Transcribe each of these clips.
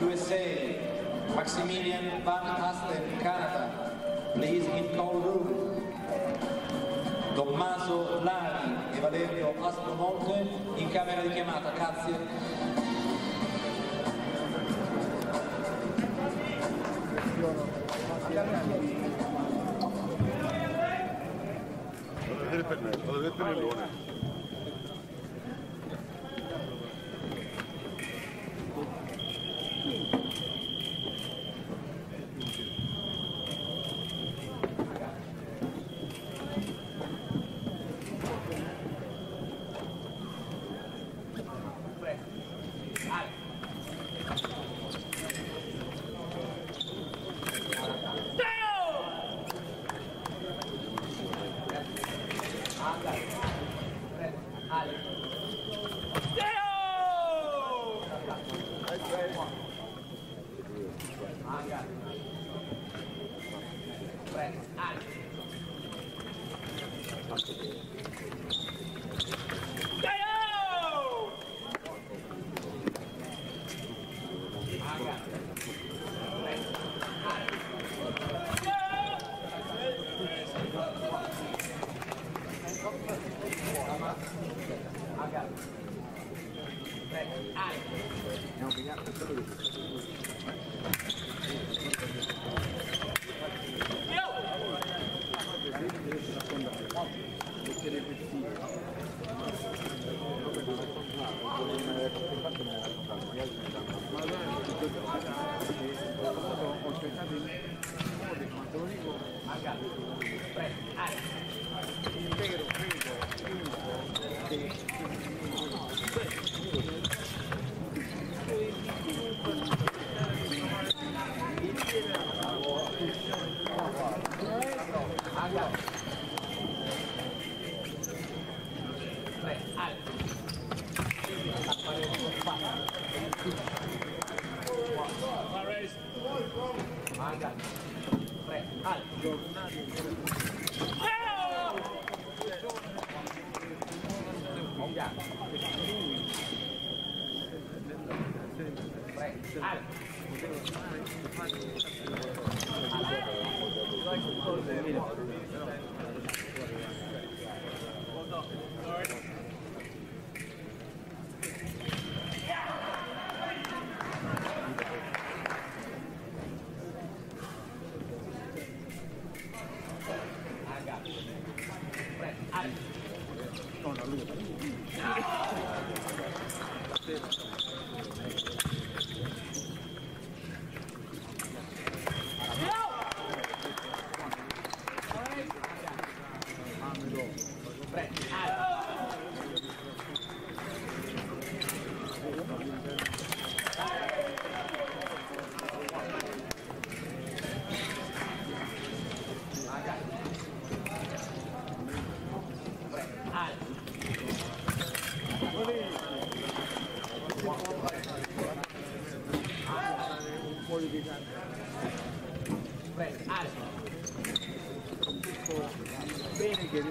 USA, Maximilian Van Hasten, Canada, please in call room. Tommaso Lani e Valerio Aspromonte in camera di chiamata, grazie. Lo vedete per me, lo vedete per me. Il pennellone. Bene che, che 好呀，哎，Thank you.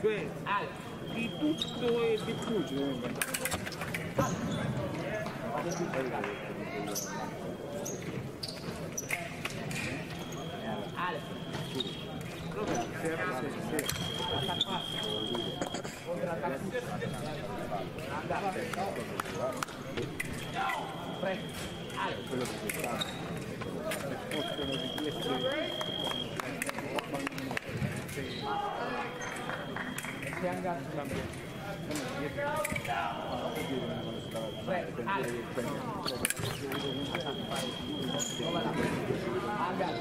cioè ha di tutto e di tutto Ale, Agak.